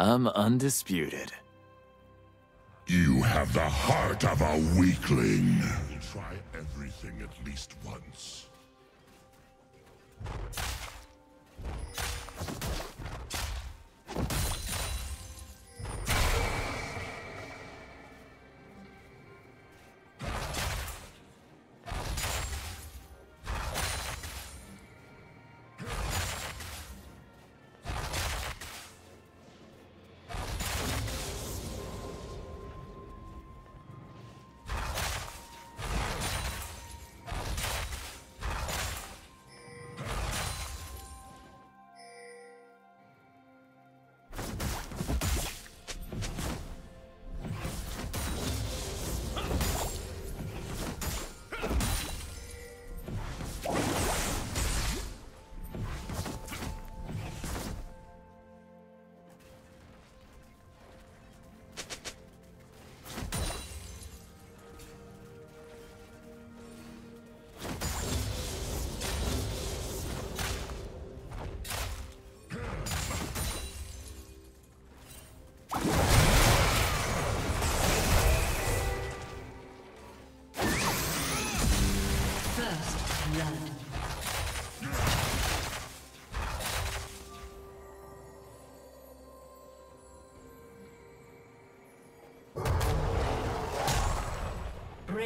I'm undisputed. You have the heart of a weakling. Try everything at least once.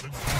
Captain.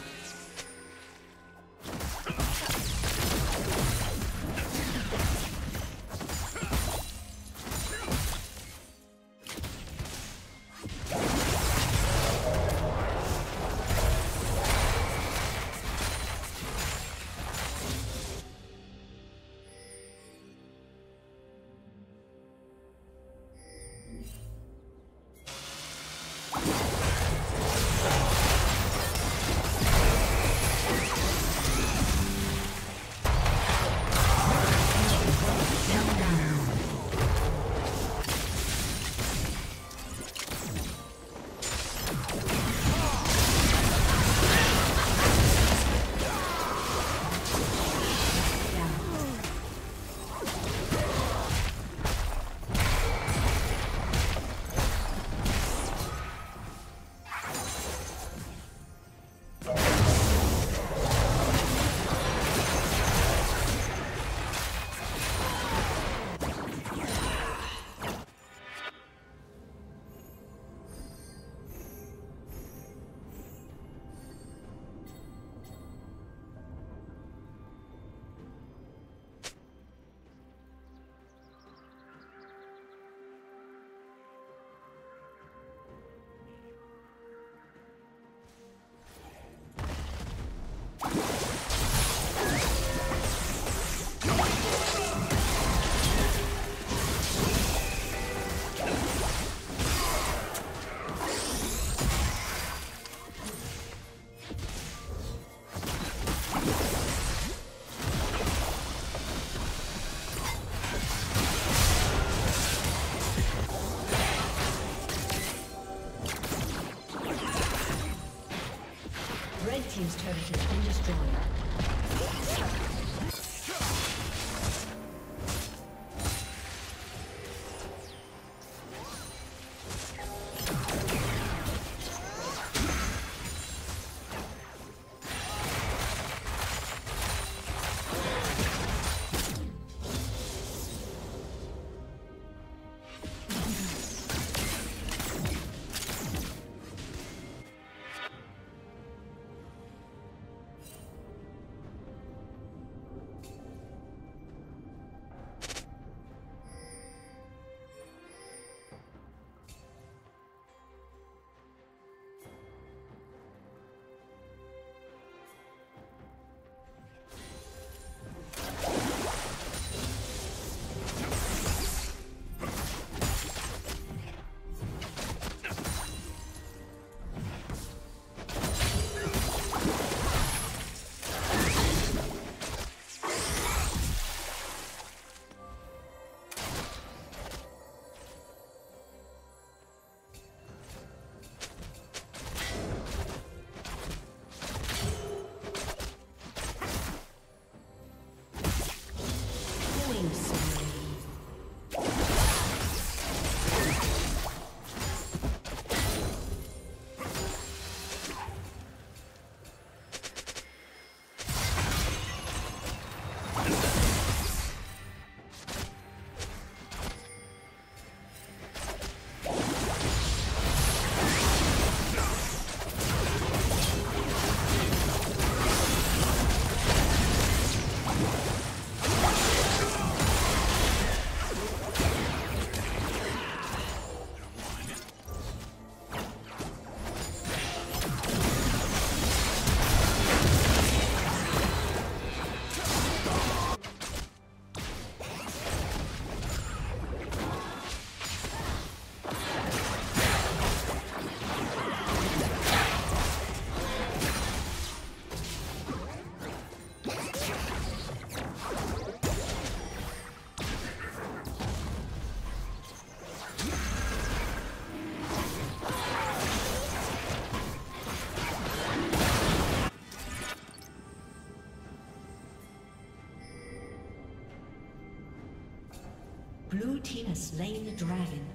Slain the dragon.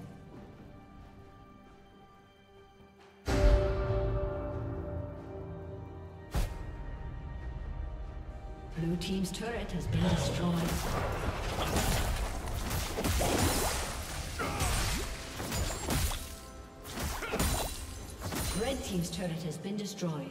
Blue Team's turret has been destroyed. Red Team's turret has been destroyed.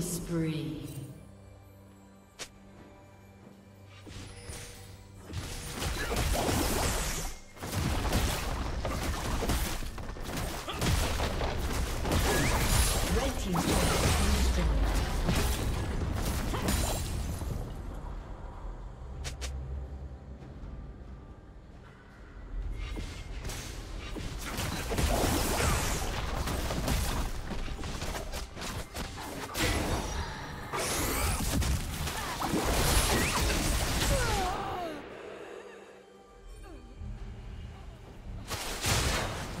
Spree.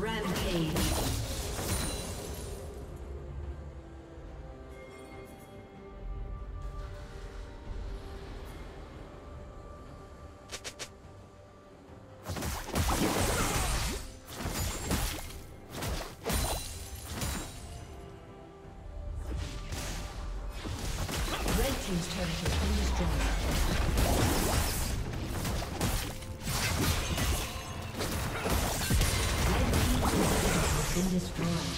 Rampage. destroyed.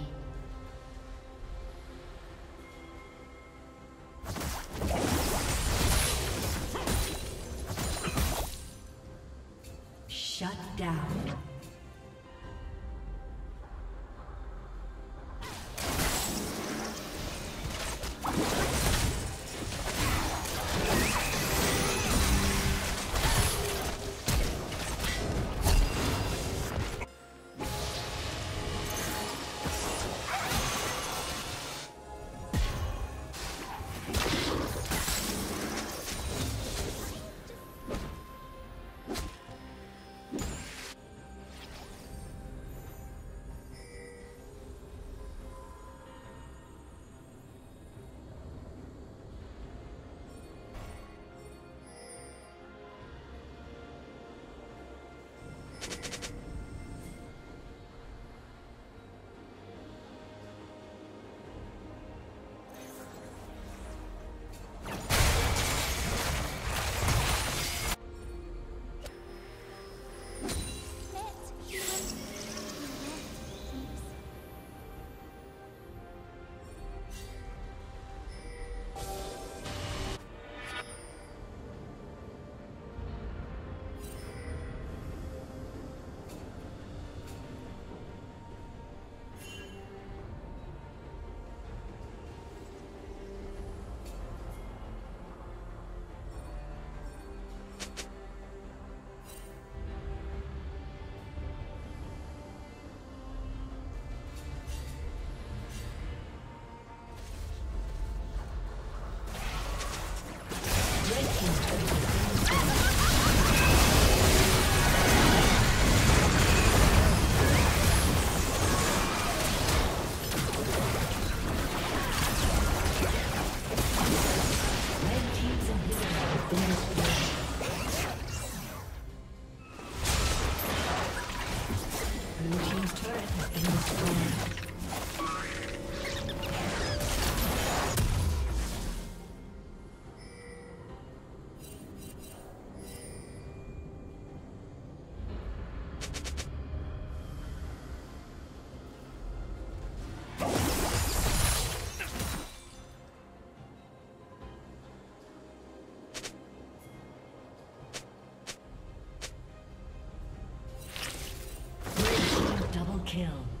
Kill.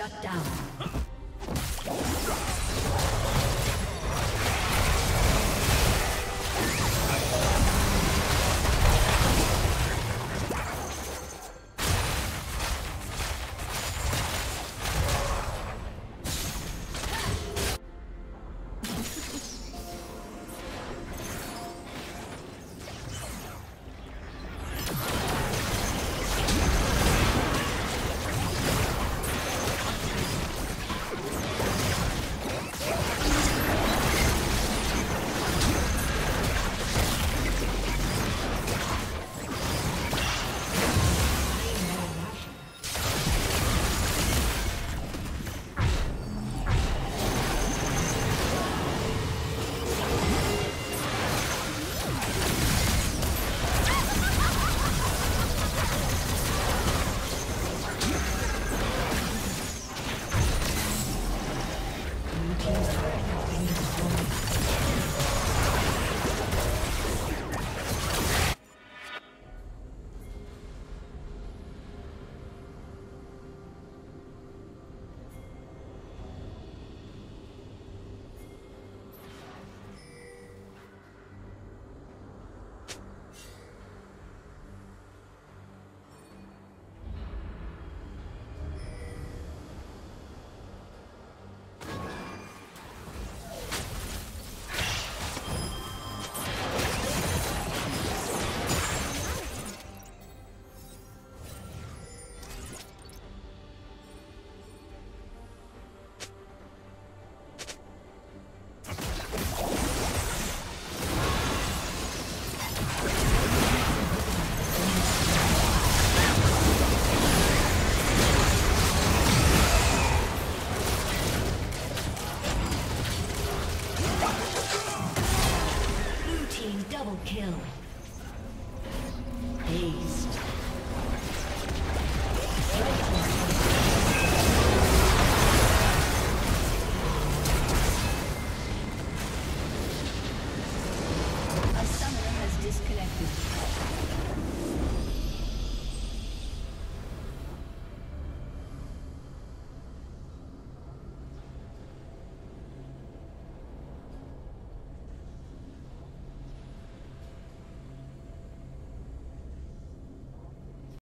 Shut down.